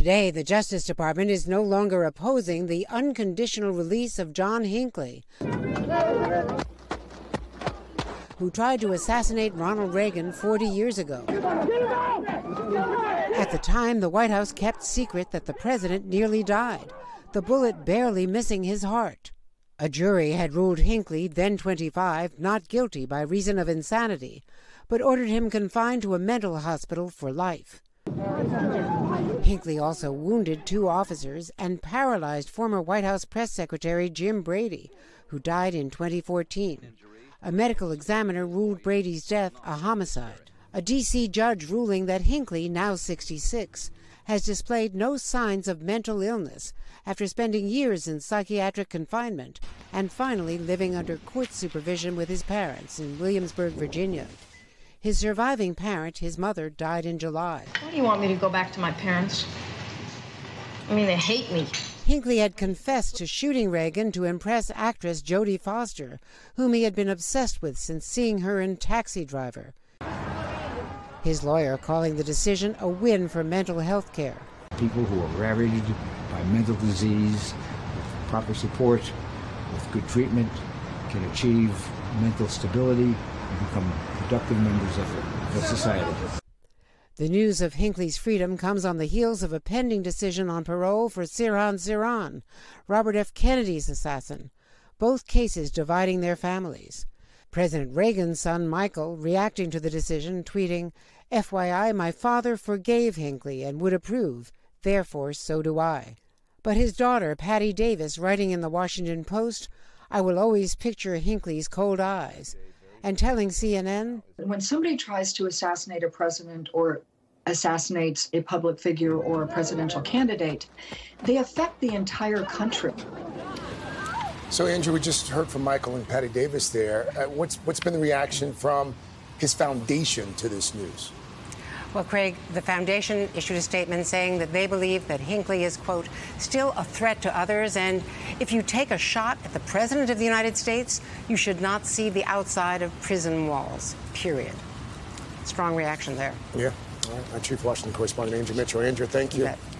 Today, the Justice Department is no longer opposing the unconditional release of John Hinckley, who tried to assassinate Ronald Reagan 40 years ago. At the time, the White House kept secret that the president nearly died, the bullet barely missing his heart. A jury had ruled Hinckley, then 25, not guilty by reason of insanity, but ordered him confined to a mental hospital for life. Hinckley also wounded two officers and paralyzed former White House press secretary Jim Brady, who died in 2014. A medical examiner ruled Brady's death a homicide. A D.C. judge ruling that Hinckley, now 66, has displayed no signs of mental illness after spending years in psychiatric confinement and finally living under court supervision with his parents in Williamsburg, Virginia. His surviving parent, his mother, died in July. Why do you want me to go back to my parents? I mean, they hate me. Hinckley had confessed to shooting Reagan to impress actress Jodie Foster, whom he had been obsessed with since seeing her in Taxi Driver. His lawyer calling the decision a win for mental health care. People who are ravaged by mental disease, with proper support, with good treatment, can achieve mental stability and become productive members of the society. The news of Hinckley's freedom comes on the heels of a pending decision on parole for Sirhan Sirhan, Robert F. Kennedy's assassin, both cases dividing their families. President Reagan's son Michael, reacting to the decision, tweeting, FYI, my father forgave Hinckley and would approve, therefore so do I. But his daughter, Patti Davis, writing in the Washington Post, I will always picture Hinckley's cold eyes. And telling CNN When somebody tries to assassinate a president or assassinates a public figure or a presidential candidate, they affect the entire country. So, Andrea, we just heard from Michael and Patti Davis there. Uh, what's what's been the reaction from his foundation to this news? Well, Craig, the foundation issued a statement saying that they believe that Hinckley is, quote, still a threat to others. And if you take a shot at the President of the United States, you should not see the outside of prison walls, period. Strong reaction there. Yeah. All right. Our Chief Washington correspondent, Andrea Mitchell. Andrea, thank you. you